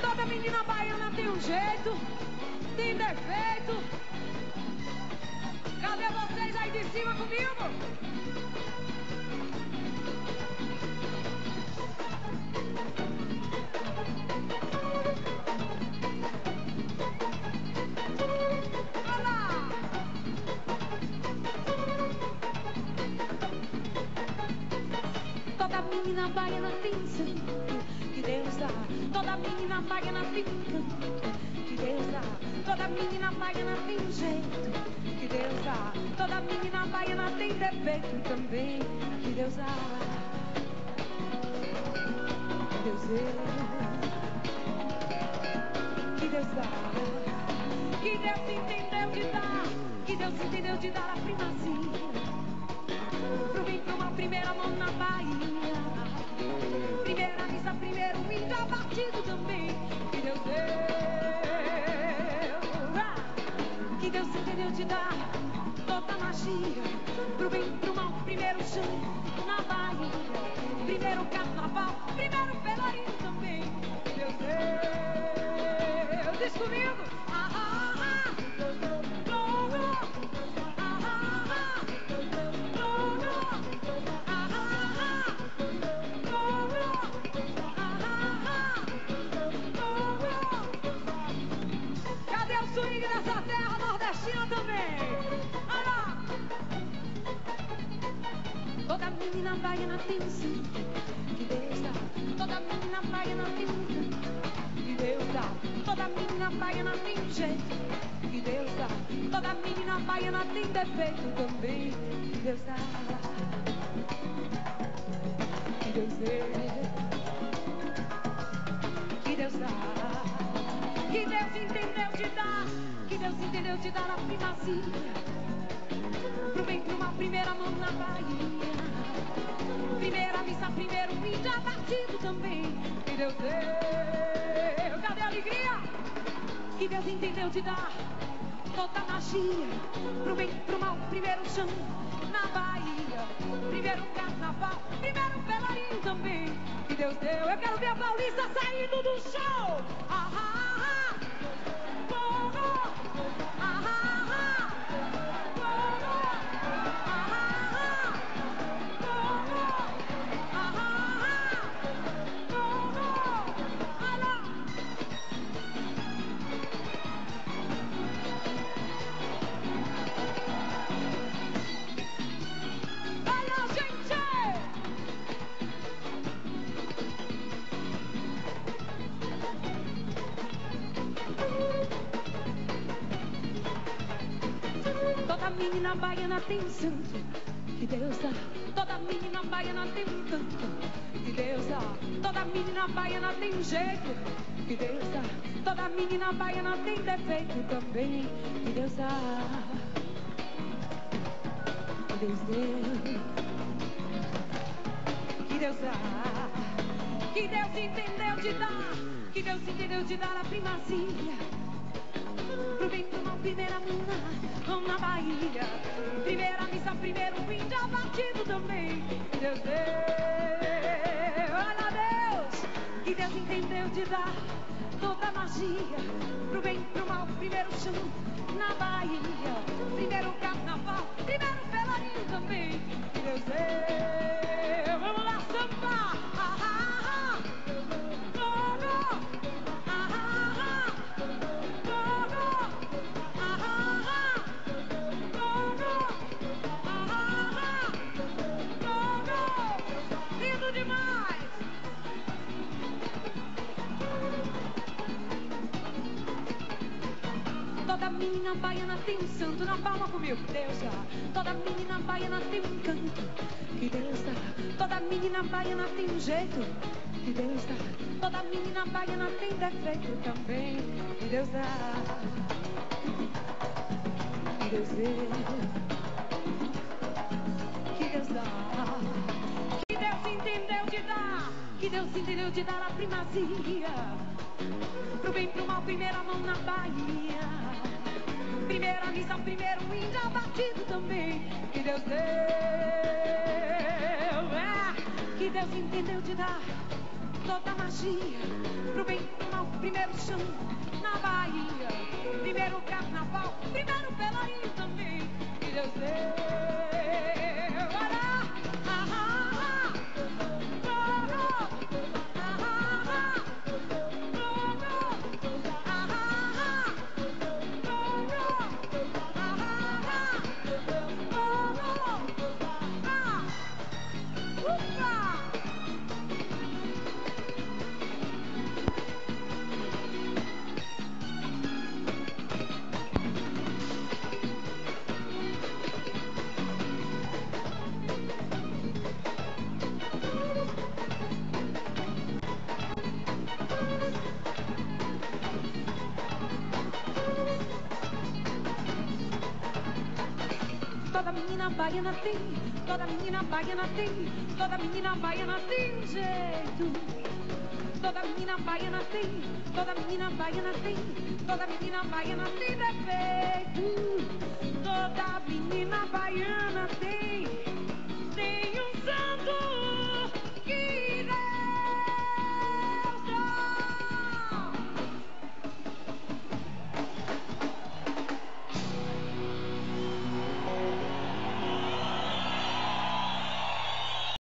Toda menina baiana tem um jeito, tem defeito. Cadê vocês aí de cima comigo? Menina baiana tem santo que Deus dá. Toda menina baiana tem canto que Deus dá. Toda menina baiana tem jeito que Deus dá. Toda menina baiana tem defeito também que Deus dá. Que Deus deu. Que Deus dá. Que Deus entendeu de dar. Que Deus entendeu de dar a primazia. Pro bem, pra uma primeira mão na Bahia. Abatido também. Que Deus deu. Ah! Que Deus entendeu de dar toda magia. Pro bem, pro mal, primeiro chão na Bahia. Primeiro carnaval, primeiro Cadê o swing dessa terra nordestina também? Olha lá! Toda menina baiana tem um santo que Deus dá. Toda menina baiana tem um canto que Deus dá. Toda menina baiana tem um jeito que Deus dá. Toda menina baiana tem defeito também que Deus dá. Que Deus deu. Entendeu de dar a primazia. Pro bem, pro mal, primeira mão na Bahia. Primeira missa, primeiro fim, já batido também. Que Deus deu. Cadê a alegria? Que Deus entendeu de dar toda a magia. Pro bem, pro mal, primeiro chão na Bahia. Primeiro carnaval, primeiro pelourinho também. Que Deus deu. Eu quero ver a Paulista saindo do show. Ah, menina baiana tem um santo que Deus dá. Toda menina baiana tem um canto que Deus dá. Toda menina baiana tem um jeito que Deus dá. Toda menina baiana tem defeito também que Deus dá. Que Deus deu. Que Deus dá. Que Deus entendeu de dar. Que Deus entendeu de dar a primazia. Pro bem, pro mal, primeira mina, Primeira missa, primeiro fim, já batido também. Que Deus deu, olha Deus, que Deus entendeu de dar toda a magia. Pro bem, pro mal, primeiro chão na Bahia. Menina baiana tem um santo na palma comigo, Deus dá. Toda menina baiana tem um canto que Deus dá. Toda menina baiana tem um jeito que Deus dá. Toda menina baiana tem defeito também que Deus dá. Que Deus deu. Que Deus dá. Que Deus entendeu de dar. Que Deus entendeu de dar a primazia. Pro bem, pro mal, primeira mão na Bahia. Primeira missa, primeiro índio abatido também. Que Deus deu. É. que Deus entendeu de dar toda a magia pro bem e pro mal. Primeiro chão na Bahia, primeiro carnaval, primeiro pelaria também. Que Deus deu. Toda menina baiana tem, toda menina baiana tem, toda menina baiana tem jeito. Toda menina baiana tem, toda menina baiana tem, toda menina baiana tem defeito. Toda menina baiana tem, tem um